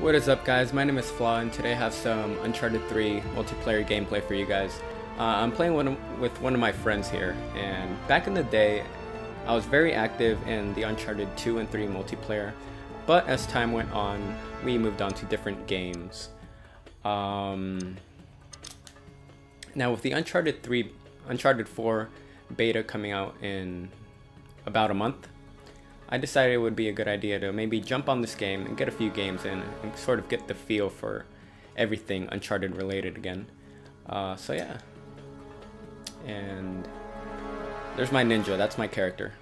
What is up guys, my name is Fla and today I have some Uncharted 3 multiplayer gameplay for you guys. Uh, I'm playing one of, with one of my friends here and back in the day I was very active in the Uncharted 2 and 3 multiplayer but as time went on we moved on to different games. Um, now with the Uncharted 3, Uncharted 4 beta coming out in about a month I decided it would be a good idea to maybe jump on this game and get a few games in and sort of get the feel for everything Uncharted related again. Uh, so yeah. And there's my ninja, that's my character.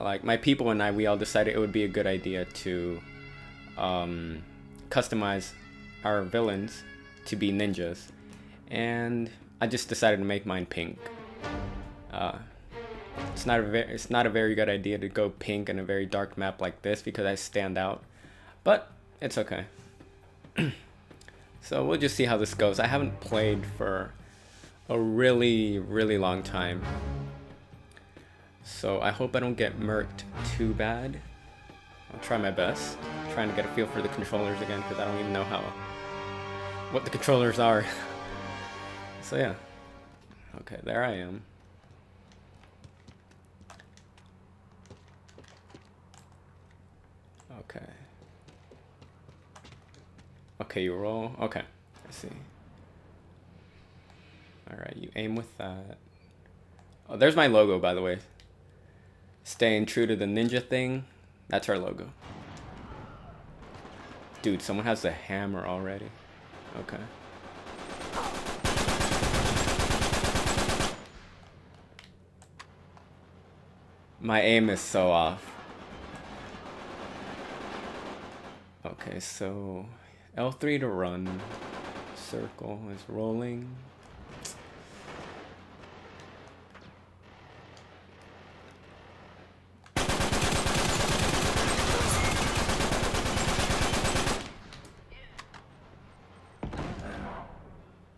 Like my people and I, we all decided it would be a good idea to um, customize our villains to be ninjas. And I just decided to make mine pink. Uh, it's not a very, it's not a very good idea to go pink in a very dark map like this because I stand out, but it's okay. so we'll just see how this goes. I haven't played for a really, really long time. So I hope I don't get murked too bad. I'll try my best. I'm trying to get a feel for the controllers again because I don't even know how what the controllers are. so yeah. Okay, there I am. Okay. Okay, you roll. Okay, I see. Alright, you aim with that. Oh, there's my logo, by the way. Staying true to the ninja thing. That's our logo. Dude, someone has the hammer already. Okay. My aim is so off. Okay, so L3 to run. Circle is rolling.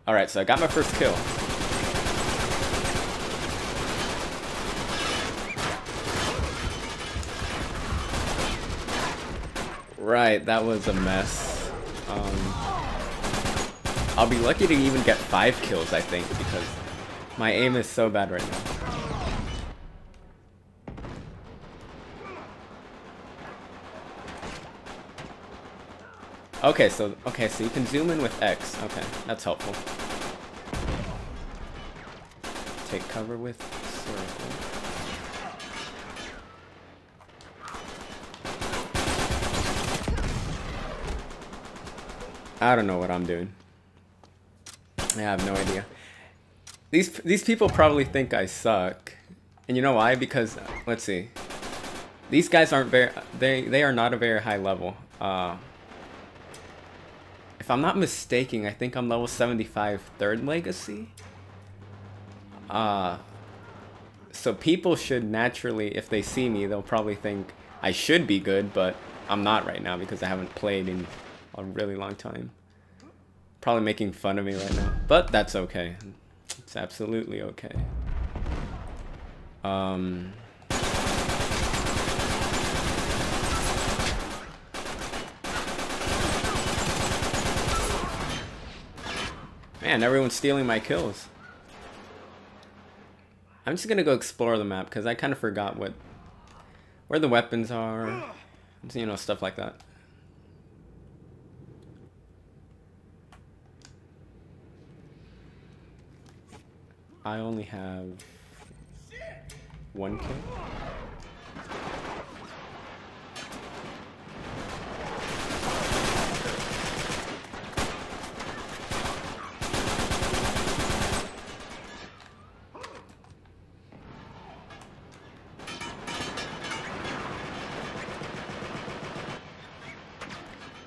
Alright, so I got my first kill. Right, that was a mess. Um, I'll be lucky to even get five kills, I think, because my aim is so bad right now. Okay, so okay, so you can zoom in with X. Okay, that's helpful. Take cover with circle. I don't know what I'm doing. I have no idea. These these people probably think I suck. And you know why? Because let's see. These guys aren't very they they are not a very high level. Uh if I'm not mistaken, I think I'm level 75 third legacy. Uh so people should naturally if they see me, they'll probably think I should be good, but I'm not right now because I haven't played in a really long time. Probably making fun of me right now, but that's okay. It's absolutely okay. Um... Man, everyone's stealing my kills. I'm just gonna go explore the map because I kind of forgot what where the weapons are, you know, stuff like that. I only have one kill.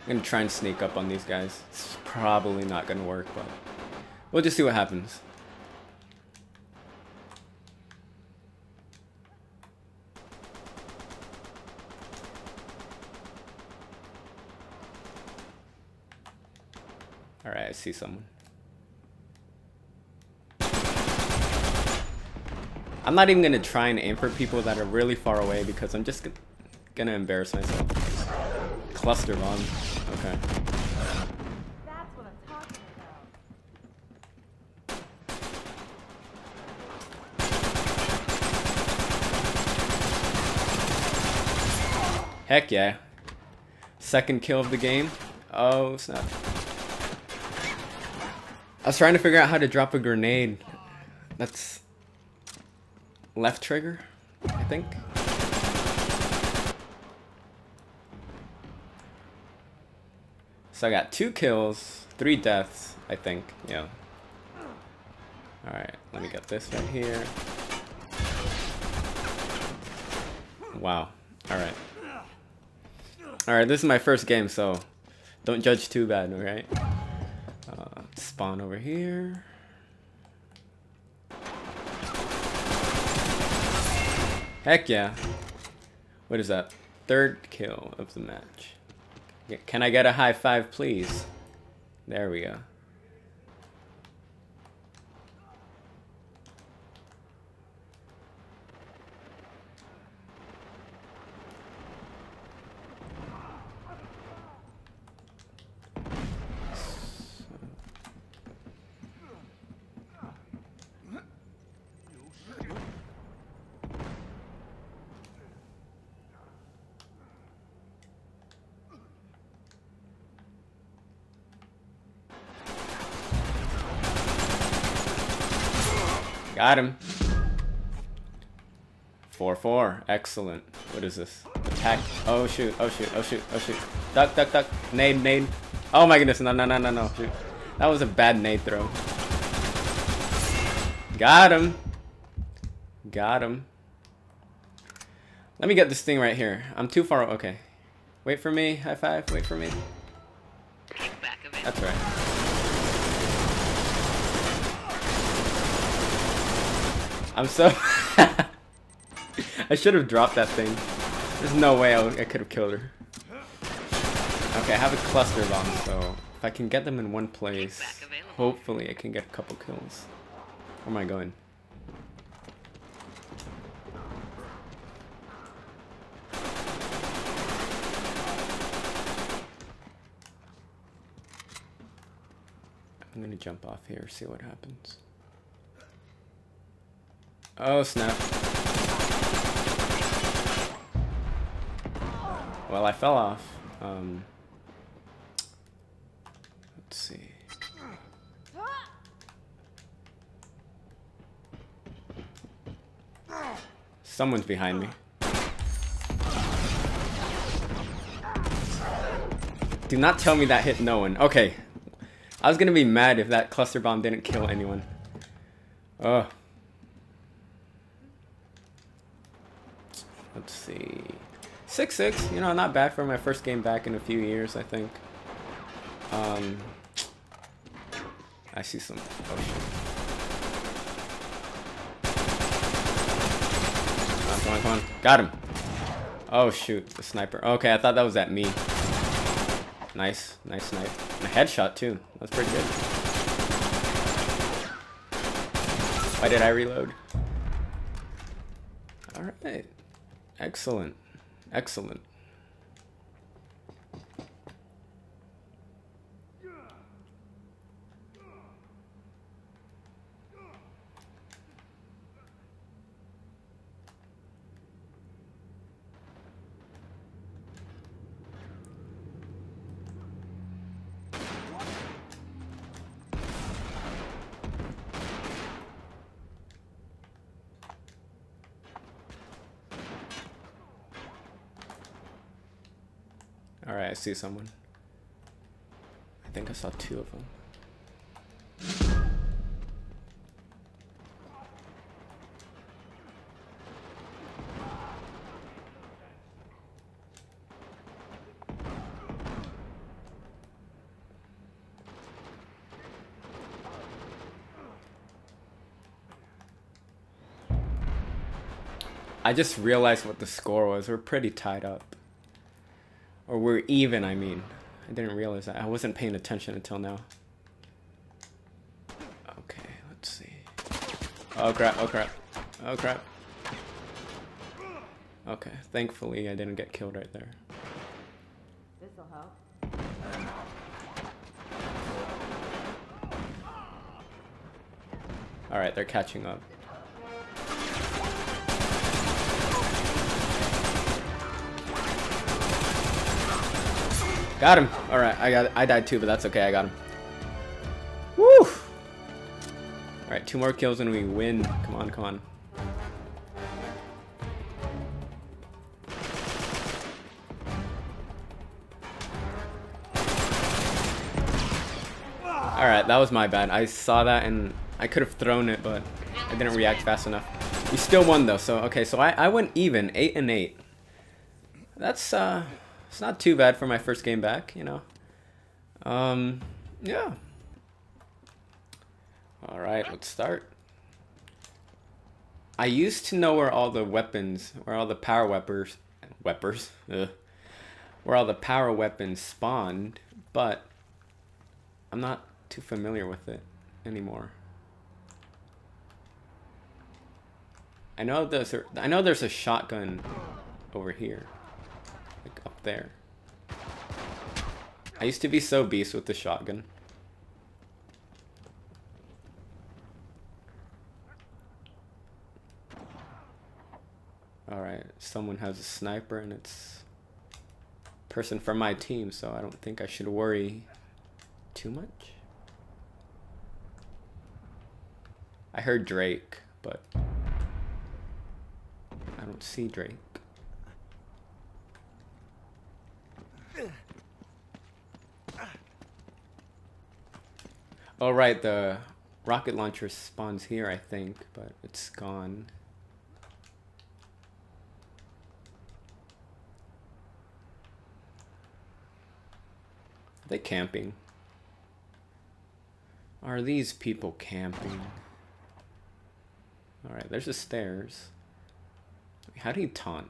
I'm gonna try and sneak up on these guys. It's probably not gonna work, but we'll just see what happens. I see someone. I'm not even gonna try and aim for people that are really far away because I'm just gonna embarrass myself. Cluster bomb. Okay. Heck yeah. Second kill of the game. Oh snap. I was trying to figure out how to drop a grenade. That's left trigger, I think. So I got two kills, three deaths, I think. Yeah. Alright, let me get this right here. Wow. Alright. Alright, this is my first game, so don't judge too bad, alright? Spawn over here. Heck yeah. What is that? Third kill of the match. Can I get a high five, please? There we go. Got him. 4-4. Excellent. What is this? Attack. Oh, shoot. Oh, shoot. Oh, shoot. Oh, shoot. Duck, duck, duck. Nade, nade. Oh, my goodness. No, no, no, no, no. Shoot. That was a bad nade throw. Got him. Got him. Let me get this thing right here. I'm too far. Okay. Wait for me. High five. Wait for me. That's right. I'm so... I should have dropped that thing. There's no way I, I could have killed her. Okay, I have a cluster bomb, so if I can get them in one place, hopefully I can get a couple kills. Where am I going? I'm gonna jump off here, see what happens. Oh, snap. Well, I fell off. Um, let's see. Someone's behind me. Do not tell me that hit no one. Okay. I was gonna be mad if that cluster bomb didn't kill anyone. Ugh. Let's see. 6-6, you know, not bad for my first game back in a few years, I think. Um, I see some... Oh, shit. Come on, come on, come on. Got him. Oh, shoot. The sniper. Okay, I thought that was at me. Nice. Nice snipe. And a headshot, too. That's pretty good. Why did I reload? Alright. Excellent. Excellent. Alright, I see someone. I think I saw two of them. I just realized what the score was. We're pretty tied up. Or we're even, I mean. I didn't realize that. I wasn't paying attention until now. Okay, let's see. Oh crap, oh crap. Oh crap. Okay, thankfully I didn't get killed right there. This'll help. Alright, they're catching up. Got him. All right, I got. I died too, but that's okay. I got him. Woo! All right, two more kills and we win. Come on, come on. Alright, that was my bad. I saw that and I could have thrown it, but I didn't react fast enough. We still won though, so okay, so I, I went even, 8 and 8. That's, uh, it's not too bad for my first game back, you know. Um, yeah. Alright, let's start. I used to know where all the weapons, where all the power weapons, weapons, ugh, where all the power weapons spawned, but I'm not too familiar with it anymore. I know there's a, I know there's a shotgun over here, there. I used to be so beast with the shotgun. Alright, someone has a sniper and it's person from my team, so I don't think I should worry too much. I heard Drake, but I don't see Drake. Oh right, the rocket launcher spawns here, I think, but it's gone. Are they camping? Are these people camping? Alright, there's the stairs. How do you taunt?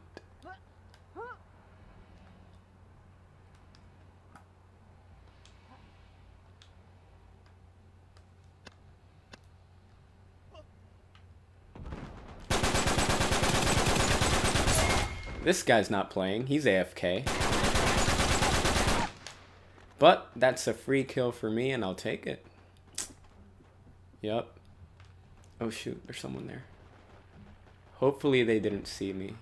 This guy's not playing. He's AFK. But that's a free kill for me and I'll take it. Yep. Oh shoot, there's someone there. Hopefully they didn't see me.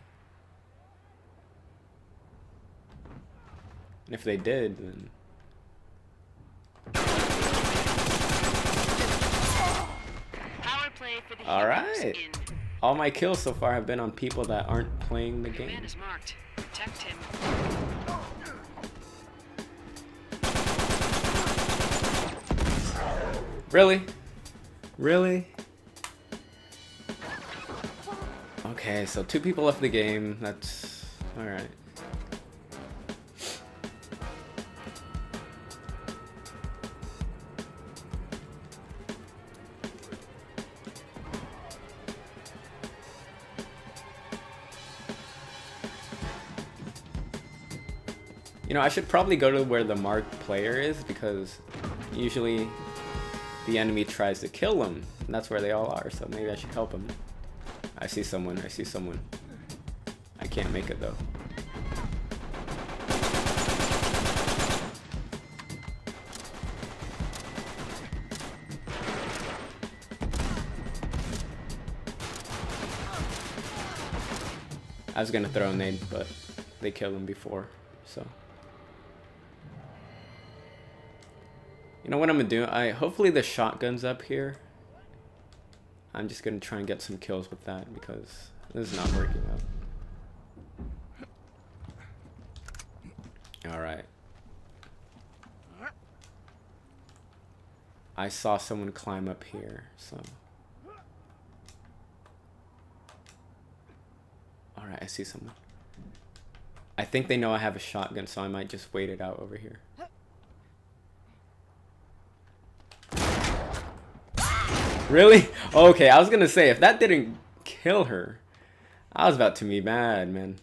And if they did, then... Alright! All my kills so far have been on people that aren't playing the game. Really? Really? Okay, so two people left the game. That's alright. You know, I should probably go to where the marked player is because usually the enemy tries to kill them. And that's where they all are, so maybe I should help them. I see someone, I see someone. I can't make it though. I was gonna throw a nade, but they killed him before, so. Know what I'm gonna do? I hopefully the shotgun's up here. I'm just gonna try and get some kills with that because this is not working out. Alright. I saw someone climb up here, so. Alright, I see someone. I think they know I have a shotgun, so I might just wait it out over here. Really? Okay, I was gonna say, if that didn't kill her, I was about to be mad, man.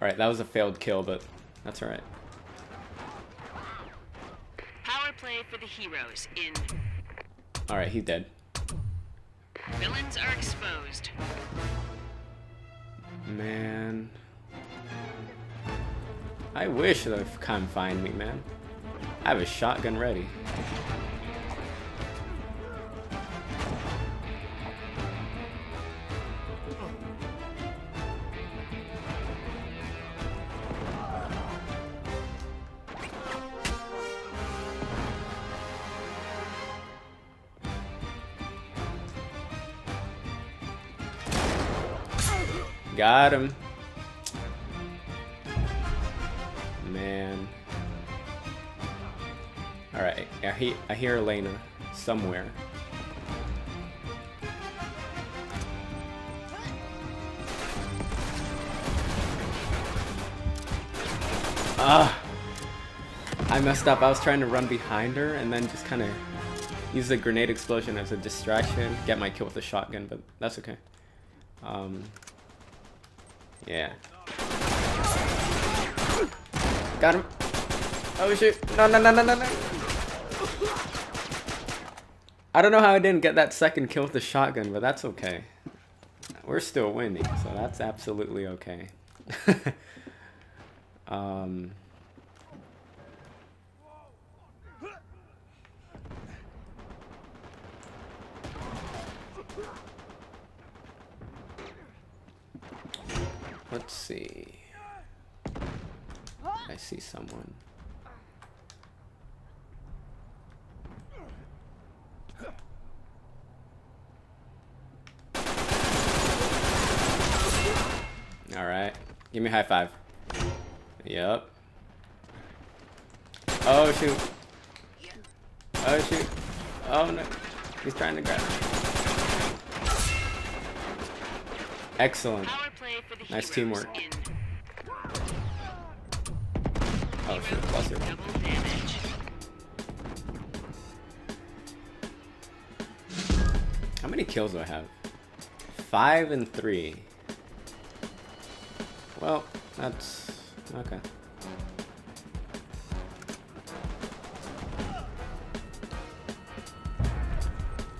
Alright, that was a failed kill, but that's alright. Power play for the heroes in. Alright, he's dead. Villains are exposed. Man. I wish they'd come find me, man. I have a shotgun ready. Got him. Man. Alright, I, he I hear Elena somewhere. Ah! I messed up. I was trying to run behind her and then just kind of use the grenade explosion as a distraction, get my kill with the shotgun, but that's okay. Um, yeah. Got him. Oh shoot. No, no, no, no, no, no. I don't know how I didn't get that second kill with the shotgun, but that's okay. We're still winning, so that's absolutely okay. um... Let's see. I see someone. Alright. Give me high five. Yep. Oh shoot. Oh shoot. Oh no. He's trying to grab. Excellent. Nice teamwork. Oh shit, plus your How many kills do I have? Five and three. Well, that's okay.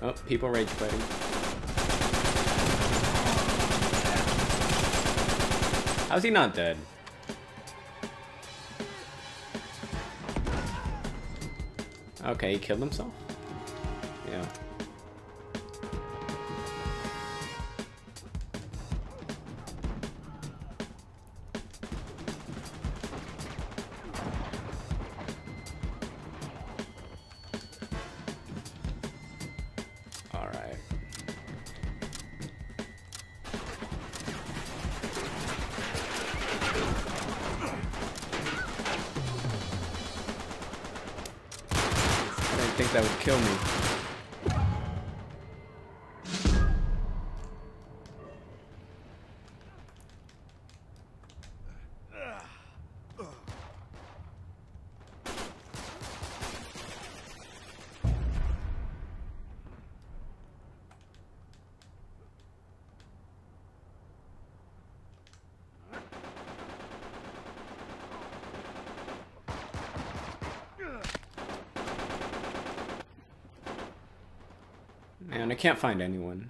Oh, people rage quitting. How's he not dead? Okay, he killed himself? Yeah. Think that would kill me. Can't find anyone.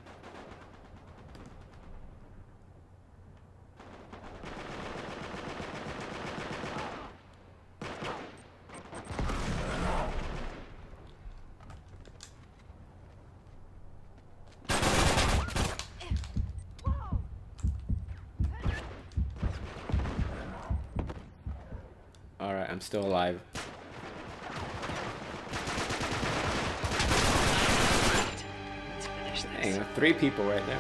Alright, I'm still alive. Let's finish this. Dang, three people right there.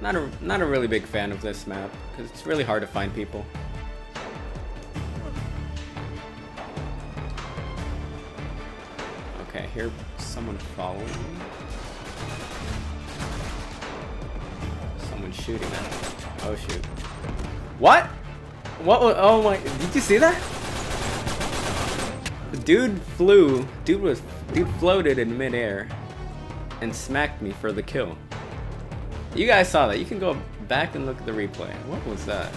Not a not a really big fan of this map because it's really hard to find people. Okay, here someone following me. Someone shooting at me. Oh shoot! What? What? wa- Oh my! Did you see that? The dude flew. Dude was. Dude floated in midair and smacked me for the kill. You guys saw that. You can go back and look at the replay. What was that?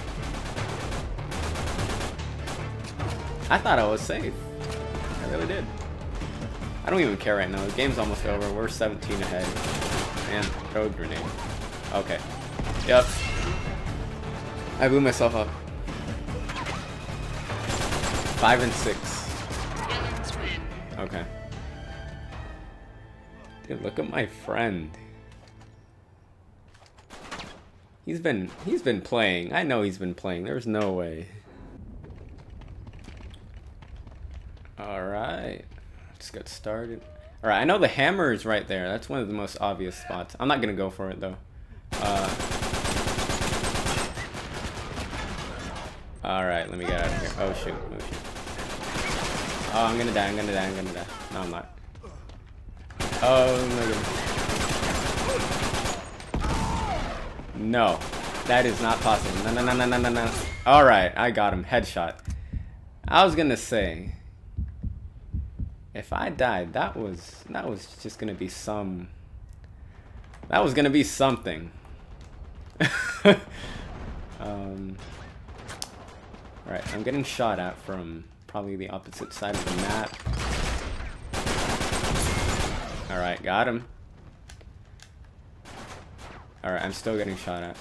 I thought I was safe. I really did. I don't even care right now. The game's almost over. We're 17 ahead. Man, throw a grenade. Okay. Yep. I blew myself up. Five and six. Okay. Dude, look at my friend. He's been he's been playing. I know he's been playing. There's no way. Alright. Let's get started. Alright, I know the hammer is right there. That's one of the most obvious spots. I'm not gonna go for it though. Uh, Alright, let me get out of here. Oh shoot, oh shoot. Oh, I'm gonna die, I'm gonna die, I'm gonna die. No, I'm not. Oh my goodness. No, that is not possible. No, no, no, no, no, no, no. Alright, I got him. Headshot. I was gonna say, if I died, that was, that was just gonna be some, that was gonna be something. um... Alright, I'm getting shot at from probably the opposite side of the map. Alright, got him. Alright, I'm still getting shot at.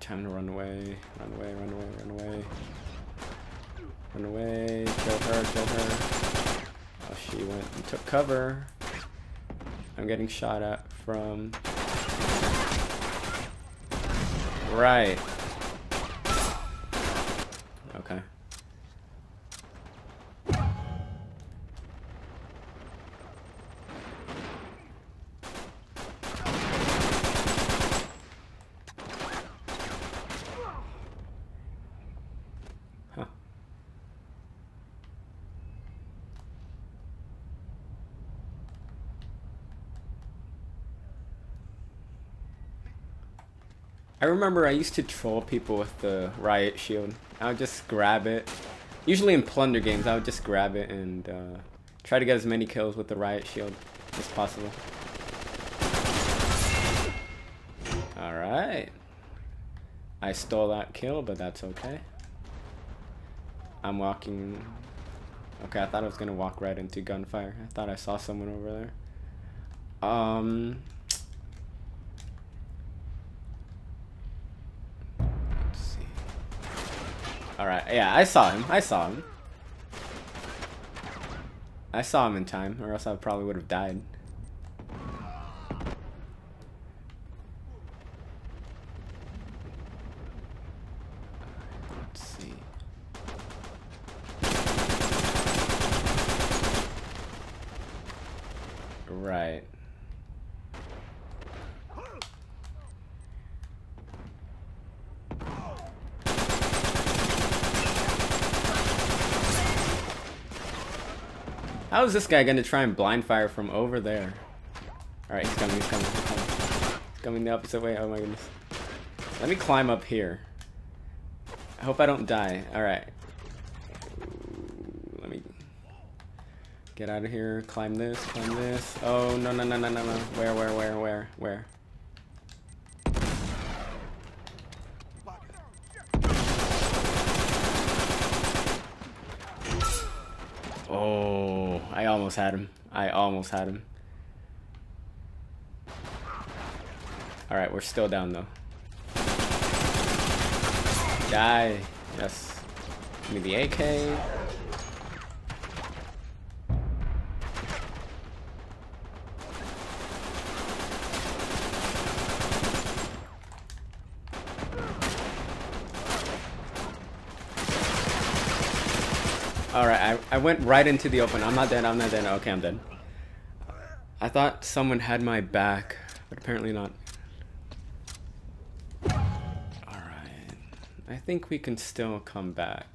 Time to run away, run away, run away, run away. Run away, kill her, kill her. Oh, she went and took cover. I'm getting shot at from... Right. Okay. Huh. I remember I used to troll people with the riot shield. I would just grab it. Usually in plunder games, I would just grab it and uh, try to get as many kills with the riot shield as possible. Alright. I stole that kill, but that's okay. I'm walking... Okay, I thought I was gonna walk right into gunfire. I thought I saw someone over there. Um... Alright, yeah, I saw him. I saw him. I saw him in time, or else I probably would have died. Let's see. Right. How is this guy gonna try and blind fire from over there? Alright, he's coming, he's coming, he's coming. He's coming the opposite way, oh my goodness. Let me climb up here. I hope I don't die. Alright. Let me get out of here, climb this, climb this. Oh, no, no, no, no, no, no. Where, where, where, where, where? Oh, I almost had him. I almost had him. Alright, we're still down though. Die. Yes. Give me the AK. Alright, I, I went right into the open. I'm not dead, I'm not dead. Okay, I'm dead. I thought someone had my back, but apparently not. Alright. I think we can still come back.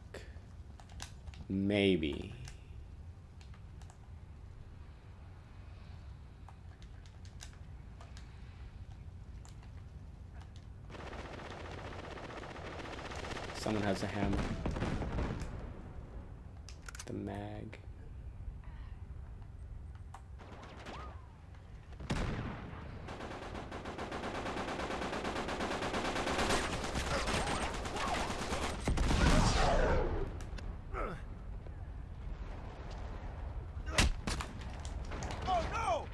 Maybe. Someone has a hammer mag.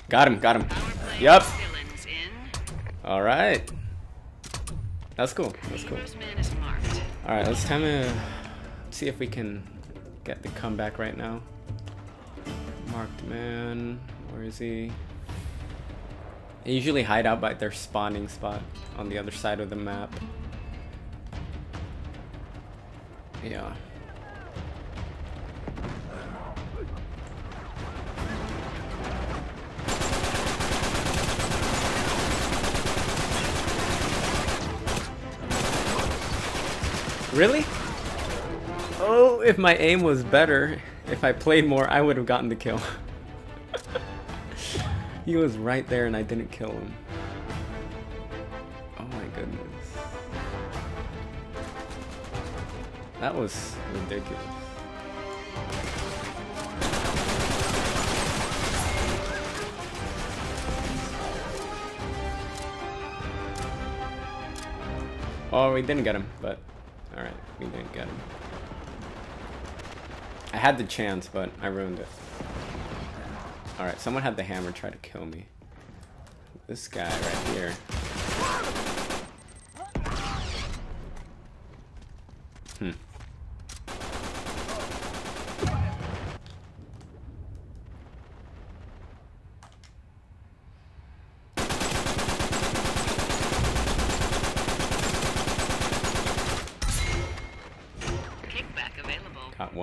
Got him, got him. Yep. All right. That's cool. That's cool. All right, let's time to see if we can at the comeback right now. Marked man, where is he? They usually hide out by their spawning spot on the other side of the map. Yeah. Really? If my aim was better, if I played more, I would have gotten the kill. he was right there and I didn't kill him. Oh my goodness. That was ridiculous. Oh, we didn't get him, but alright, we didn't get him. I had the chance, but I ruined it. Alright, someone had the hammer try to kill me. This guy right here. Hmm.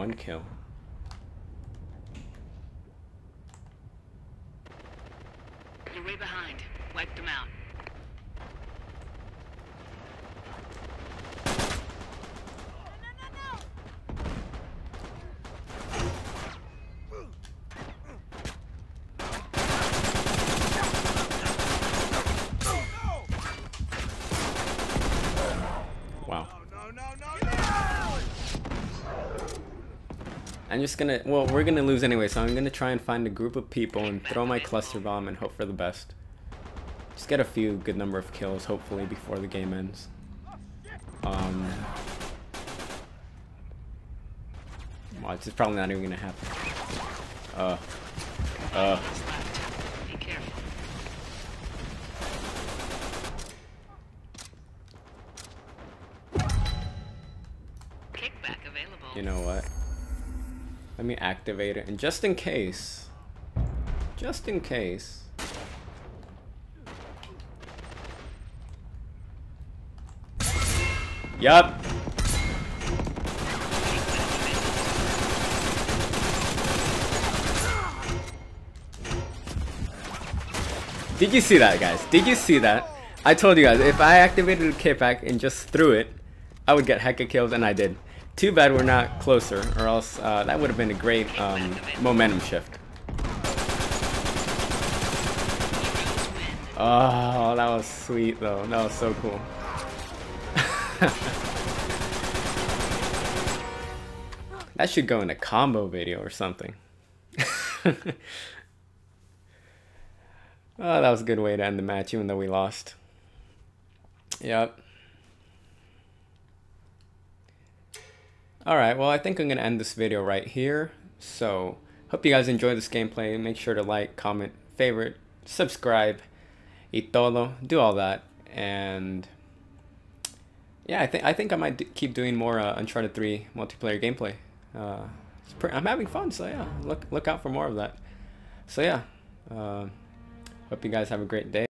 One kill. You're way behind. Wipe them out. Wow. I'm just gonna, well, we're gonna lose anyway, so I'm gonna try and find a group of people and throw my cluster bomb and hope for the best. Just get a few good number of kills, hopefully, before the game ends. Um, well, it's probably not even gonna happen. Uh, uh, What's left? Be careful. Kickback available. you know what? Let me activate it, and just in case, just in case. Yup. Did you see that, guys? Did you see that? I told you guys, if I activated the kickback and just threw it, I would get hecka kills, and I did. Too bad we're not closer, or else uh, that would have been a great um, momentum shift. Oh, that was sweet, though. That was so cool. that should go in a combo video or something. oh, that was a good way to end the match, even though we lost. Yep. Alright, well I think I'm going to end this video right here. So, hope you guys enjoyed this gameplay. Make sure to like, comment, favorite, subscribe, y todo, do all that. And yeah, I think I think I might keep doing more uh, Uncharted 3 multiplayer gameplay. Uh, I'm having fun, so yeah, look look out for more of that. So yeah, uh, hope you guys have a great day.